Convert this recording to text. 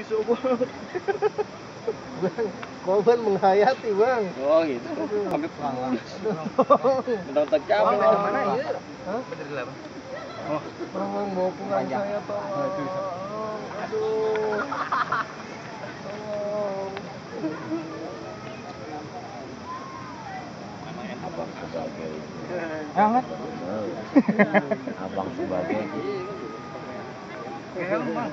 bisa bang korban menghayati bang Oh gitu. Sampai iya? oh. pulang. tentang tercap. Bang, mana ya? Bener lah, Bang. bang mau pulang saya tolong. Aduh. Tolong. Abang sebagai Hangat. abang sebagai Kayak Bang.